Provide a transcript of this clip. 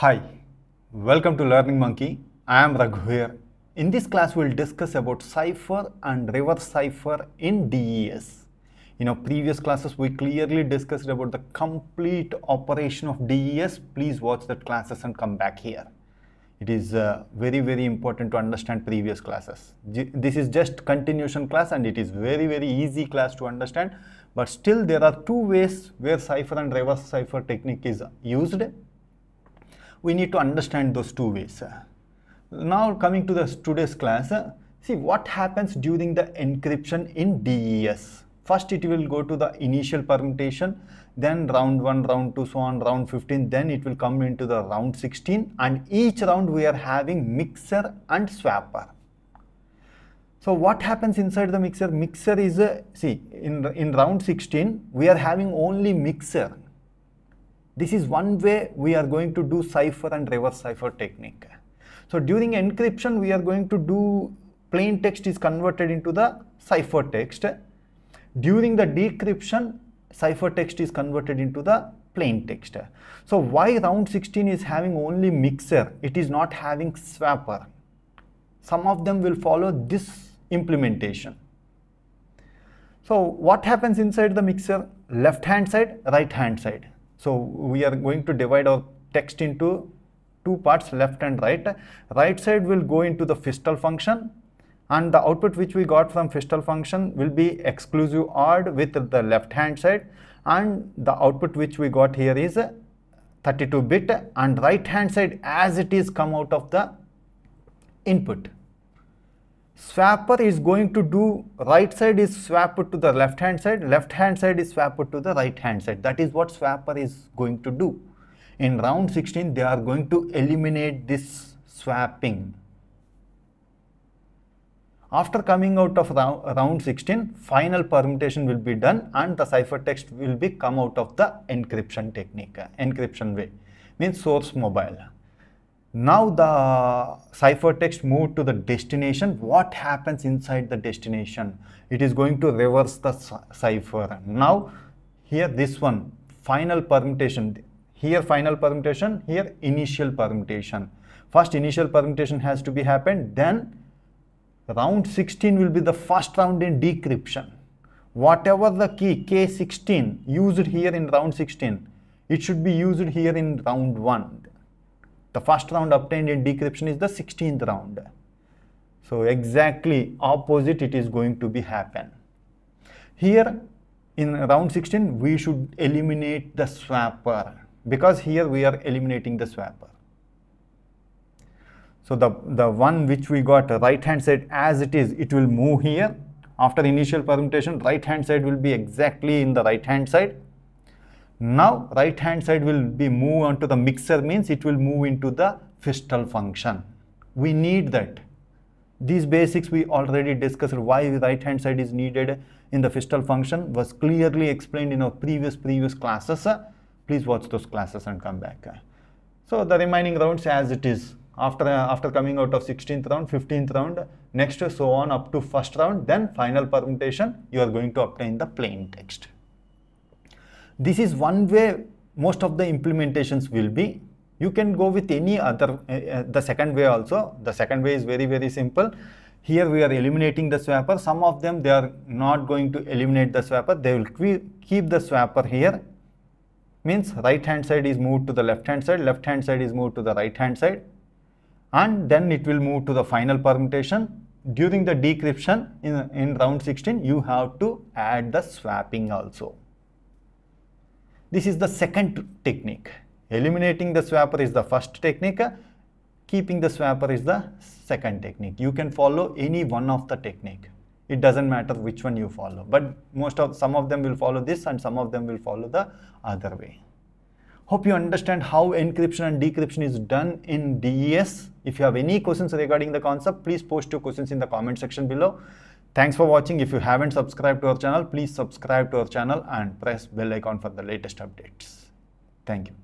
Hi, welcome to Learning Monkey. I am Raghu here. In this class, we'll discuss about cipher and reverse cipher in DES. In our previous classes, we clearly discussed about the complete operation of DES. Please watch that classes and come back here. It is uh, very, very important to understand previous classes. This is just continuation class and it is very, very easy class to understand. But still, there are two ways where cipher and reverse cipher technique is used we need to understand those two ways. Now coming to the today's class, uh, see what happens during the encryption in DES. First it will go to the initial permutation, then round 1, round 2, so on, round 15, then it will come into the round 16 and each round we are having mixer and swapper. So what happens inside the mixer? Mixer is, a, see in, in round 16 we are having only mixer this is one way we are going to do cipher and reverse cipher technique. So during encryption, we are going to do plain text is converted into the cipher text. During the decryption, cipher text is converted into the plain text. So why round 16 is having only mixer? It is not having swapper. Some of them will follow this implementation. So what happens inside the mixer? Left hand side, right hand side. So we are going to divide our text into two parts left and right. Right side will go into the Feistel function and the output which we got from Feistel function will be exclusive OR with the left hand side and the output which we got here is 32 bit and right hand side as it is come out of the input. Swapper is going to do right side is swapped to the left hand side, left hand side is swapped to the right hand side. That is what swapper is going to do. In round 16, they are going to eliminate this swapping. After coming out of round, round 16, final permutation will be done and the ciphertext will be come out of the encryption technique, encryption way, means source mobile. Now the ciphertext moved to the destination. What happens inside the destination? It is going to reverse the cipher. Now here this one, final permutation. Here final permutation, here initial permutation. First initial permutation has to be happened, then round 16 will be the first round in decryption. Whatever the key K16 used here in round 16, it should be used here in round 1 the first round obtained in decryption is the 16th round. So exactly opposite it is going to be happen. Here in round 16 we should eliminate the swapper because here we are eliminating the swapper. So the, the one which we got right hand side as it is, it will move here. After initial permutation, right hand side will be exactly in the right hand side now right hand side will be move onto the mixer means it will move into the Feistel function. We need that. These basics we already discussed why right hand side is needed in the Feistel function was clearly explained in our previous previous classes. Please watch those classes and come back. So the remaining rounds as it is after after coming out of 16th round 15th round next so on up to first round then final permutation you are going to obtain the plain text this is one way most of the implementations will be. You can go with any other uh, the second way also. The second way is very very simple. Here we are eliminating the swapper. Some of them they are not going to eliminate the swapper. They will keep the swapper here. Means right hand side is moved to the left hand side left hand side is moved to the right hand side. And then it will move to the final permutation. During the decryption in, in round 16 you have to add the swapping also this is the second technique. Eliminating the swapper is the first technique. Keeping the swapper is the second technique. You can follow any one of the technique. It doesn't matter which one you follow. But most of some of them will follow this and some of them will follow the other way. Hope you understand how encryption and decryption is done in DES. If you have any questions regarding the concept, please post your questions in the comment section below. Thanks for watching. If you haven't subscribed to our channel, please subscribe to our channel and press bell icon for the latest updates. Thank you.